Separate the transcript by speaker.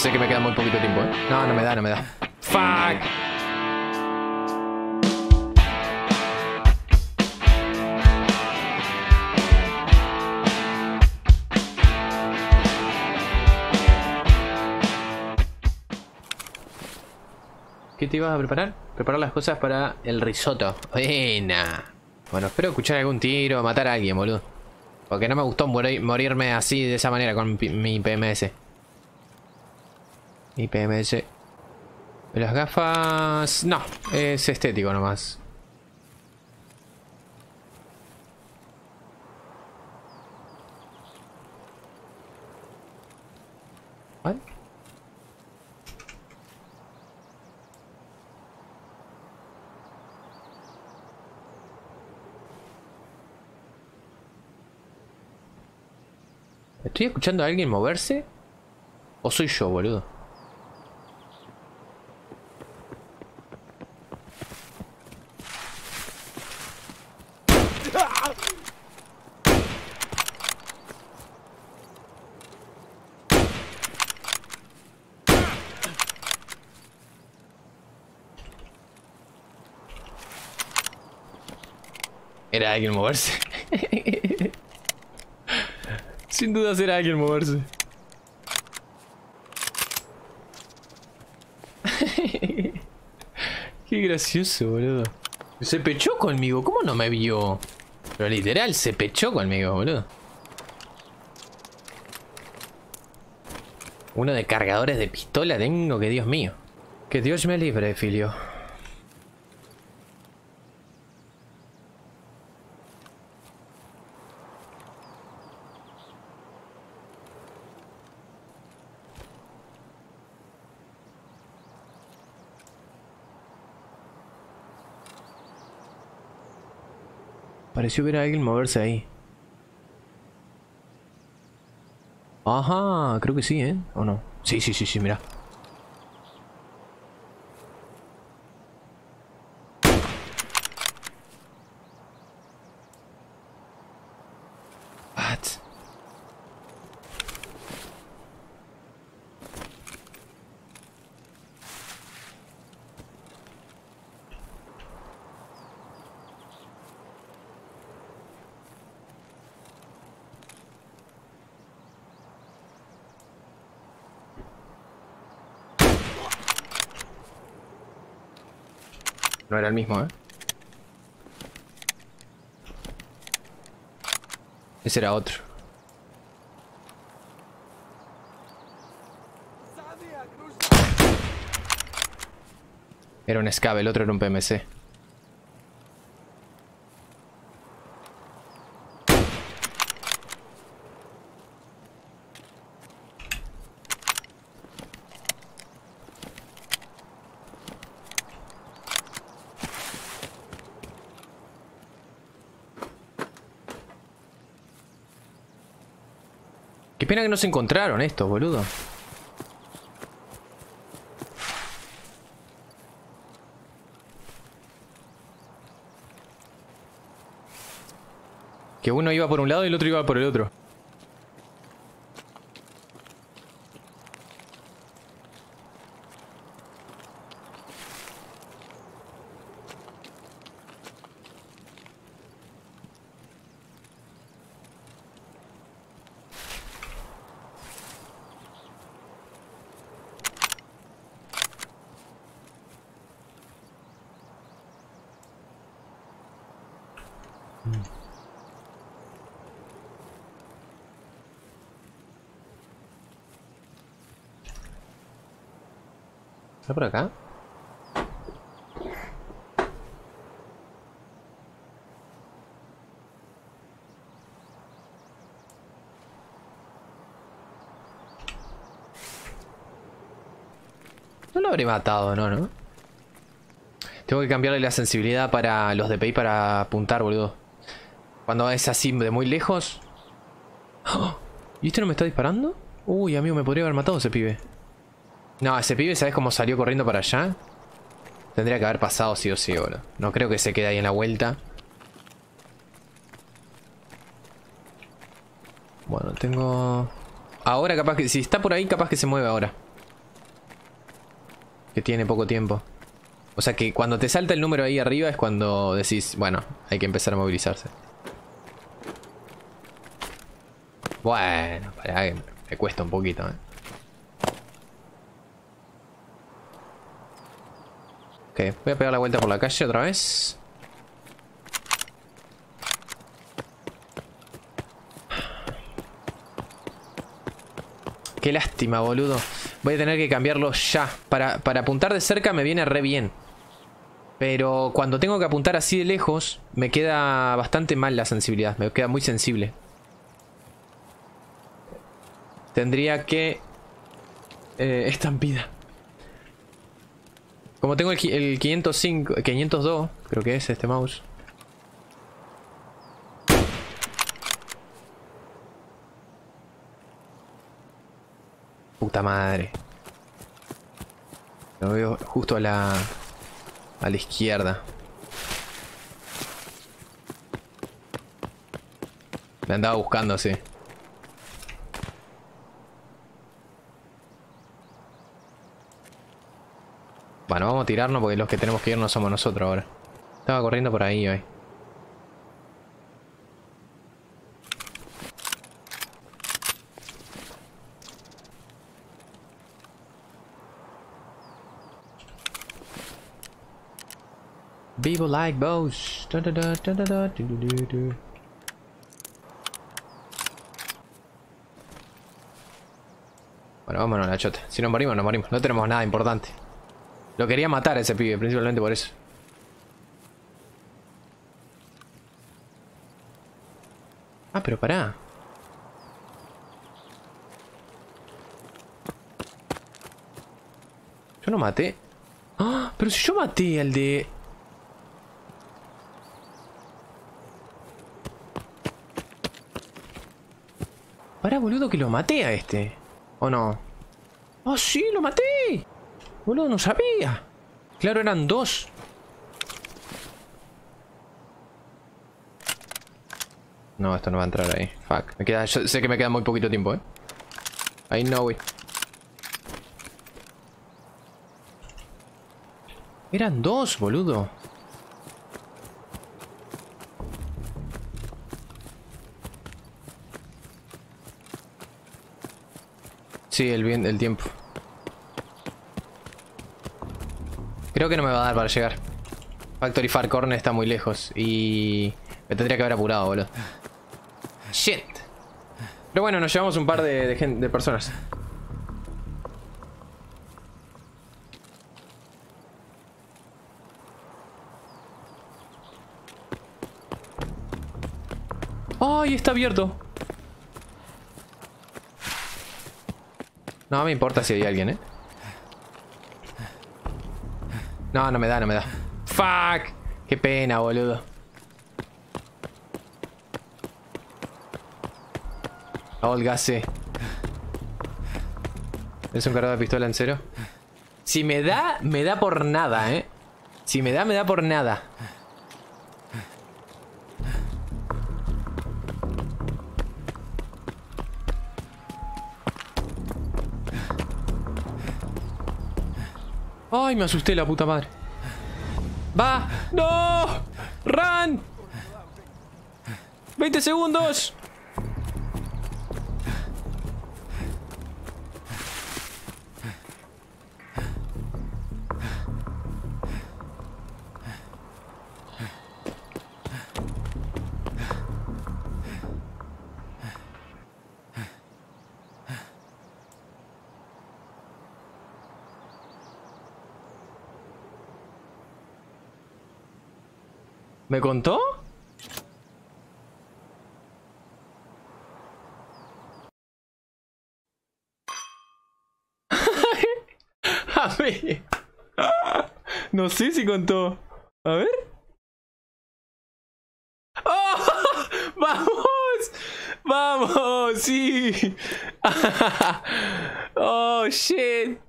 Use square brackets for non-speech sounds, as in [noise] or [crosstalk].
Speaker 1: sé que me queda muy poquito tiempo, ¿eh? No, no me da, no me da. Fuck. ¿Qué te ibas a preparar? Preparar las cosas para el risotto. Buena. Bueno, espero escuchar algún tiro, matar a alguien, boludo. Porque no me gustó morir- morirme así, de esa manera, con mi PMS. Mi PMS. Las gafas... No, es estético nomás. ¿Estoy escuchando a alguien moverse? ¿O soy yo, boludo? Era alguien moverse. [laughs] Sin duda será alguien moverse. [laughs] Qué gracioso, boludo. Se pechó conmigo, ¿cómo no me vio? Pero literal, se pechó conmigo, boludo. Uno de cargadores de pistola tengo que Dios mío. Que Dios me libre, filio. Pareció ver a alguien moverse ahí. Ajá, creo que sí, ¿eh? ¿O no? Sí, sí, sí, sí, mira. What? No era el mismo, ¿eh? Ese era otro. Era un escabe, el otro era un PMC. Qué pena que no se encontraron estos, boludo. Que uno iba por un lado y el otro iba por el otro. ¿Está por acá? No lo habré matado, ¿no? ¿no? Tengo que cambiarle la sensibilidad para los DPI para apuntar, boludo. Cuando es así de muy lejos. ¡Oh! ¿Y este no me está disparando? Uy, amigo, me podría haber matado ese pibe. No, ese pibe, ¿sabes cómo salió corriendo para allá? Tendría que haber pasado sí o sí, boludo. No creo que se quede ahí en la vuelta. Bueno, tengo... Ahora capaz que... Si está por ahí, capaz que se mueve ahora. que tiene poco tiempo. O sea que cuando te salta el número ahí arriba es cuando decís, bueno, hay que empezar a movilizarse. Bueno, para que me cuesta un poquito, ¿eh? Ok, voy a pegar la vuelta por la calle otra vez. Qué lástima, boludo. Voy a tener que cambiarlo ya. Para, para apuntar de cerca me viene re bien. Pero cuando tengo que apuntar así de lejos, me queda bastante mal la sensibilidad. Me queda muy sensible. Tendría que... Eh, estampida. Como tengo el, el 505, 502, creo que es este mouse. Puta madre. Lo veo justo a la... A la izquierda. Me andaba buscando, sí. Bueno, vamos a tirarnos porque los que tenemos que ir no somos nosotros ahora. Estaba corriendo por ahí hoy. People like bows. Bueno, vámonos la chota. Si nos morimos, nos morimos. No tenemos nada importante. Lo quería matar a ese pibe, principalmente por eso. Ah, pero pará. Yo no maté. ¡Ah! Pero si yo maté al de... Pará, boludo, que lo maté a este. ¿O no? ¡Oh, sí, lo maté! Boludo, no sabía. Claro, eran dos. No, esto no va a entrar ahí. Fuck. Me queda, yo sé que me queda muy poquito tiempo, eh. I know it. Eran dos, boludo. Sí, el, bien, el tiempo. Creo que no me va a dar para llegar. Factory Far Corner está muy lejos y me tendría que haber apurado, boludo. Shit. Pero bueno, nos llevamos un par de, personas. ¡Ay, está abierto! No me importa si hay alguien, ¿eh? No, no me da, no me da. ¡Fuck! ¡Qué pena, boludo! Olga, sí. ¿Es un cargador de pistola en cero? Si me da, me da por nada, ¿eh? Si me da, me da por nada. Ay, me asusté la puta madre. ¡Va! ¡No! ¡Run! ¡20 segundos! ¿Me contó? [laughs] A ver. No sé si contó. A ver. ¡Oh! [laughs] ¡Vamos! ¡Vamos! ¡Sí! [laughs] ¡Oh, shit!